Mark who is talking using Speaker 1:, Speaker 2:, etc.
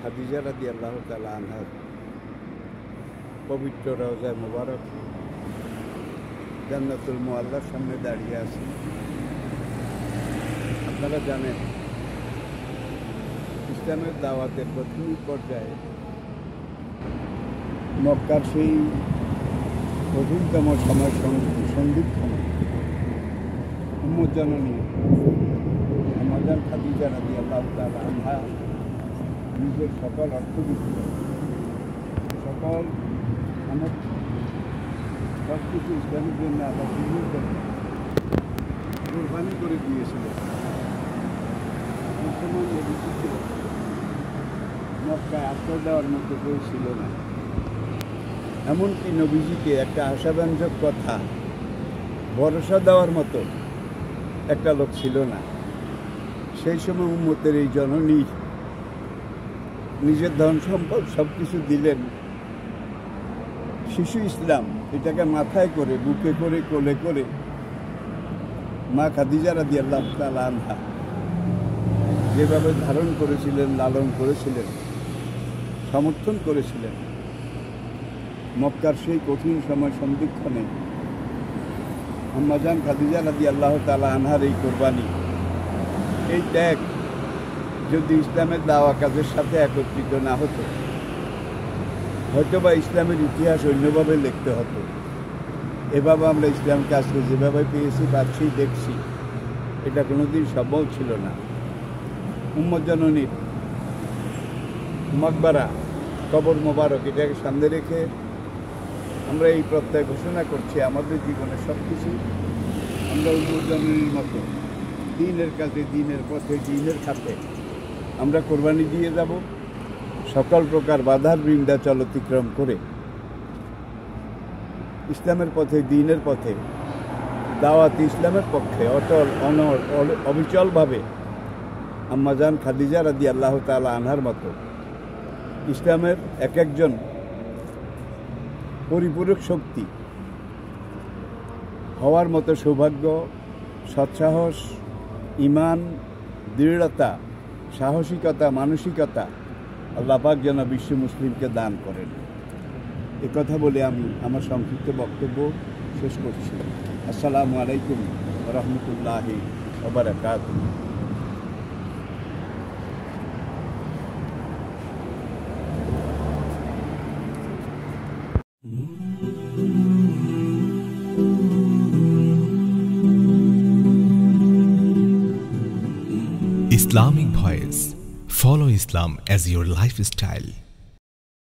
Speaker 1: খাদিজা রাদি আল্লাহ তালা আনহার পবিত্র রওজা মুবারক। জান্নাতুল মোয়াল্লার সামনে দাঁড়িয়ে আছি। আপনারা জানেন, ইসলামের দাওয়াতের প্রথম পর্যায়ে মক্কার সেই কঠিনতম সময় সন্দিক্ষণ উম্মজননী আমাদের খাদিজা রাদি আল্লাহ তালা আনহা নিজের সকল অর্থবিত্ত। সকল আমার সব কিছু ইসলামের জন্য আল্লাহ দিনের জন্য কোরবানি করে দিয়েছিল। নবীজি ছিল, মক্কায় আশ্রয় দেওয়ার মতো কেউ ছিল না। এমনকি নবীজিকে একটা আশাব্যঞ্জক কথা, ভরসা দেওয়ার মতো একটা লোক ছিল না। সেই সময় উম্মতের এই জননী নিজের ধন সম্পদ সব কিছু দিলেন। শিশু ইসলাম, এটাকে মাথায় করে, বুকে করে, কোলে করে মা খাদিজা রাদি আল্লাহ আনহা যেভাবে ধারণ করেছিলেন, লালন করেছিলেন, সমর্থন করেছিলেন, মক্কার সেই কঠিন সময় সন্দিক্ষণে আম্মাজান খাদিজা রাদি আল্লাহ তালা আনহার এই কোরবানি, এই ত্যাগ যদি ইসলামের দাওয়া কাজের সাথে একত্রিত না হতো, হয়তোবা ইসলামের ইতিহাস অন্যভাবে লিখতে হতো। এভাবে আমরা ইসলামকে আজকে যেভাবে পেয়েছি পাচ্ছি দেখছি, এটা কোনোদিন সম্ভব ছিল না। উম্মদ জননীর মকবারা, কবর মোবারক, এটাকে সামনে রেখে আমরা এই প্রত্যয় ঘোষণা করছি, আমাদের জীবনে সব কিছু আমরা উম্মদ জননীর মতো, দিনের কাজে, দিনের পথে, দিনের খাতে। আমরা কোরবানি দিয়ে যাব। সকল প্রকার বাধার বৃন্দাচল অতিক্রম করে। ইসলামের পথে, দিনের পথে, দাওয়াত ইসলামের পক্ষে অটল অনর অবিচলভাবে আম্মাজান খাদিজা রাদি আল্লাহ তালা আনহার মতো ইসলামের এক একজন পরিপূরক শক্তি হওয়ার মতো সৌভাগ্য, সৎসাহস ইমান দৃঢ়তা সাহসিকতা, মানসিকতা আল্লাপাক যেন বিশ্ব মুসলিমকে দান করেন। এ কথা বলে আমি আমার সংক্ষিপ্ত বক্তব্য শেষ করছি। আসসালামু আলাইকুম রহমতুল্লাহ ওবরাকাত
Speaker 2: Islamic Voice Follow Islam as your lifestyle.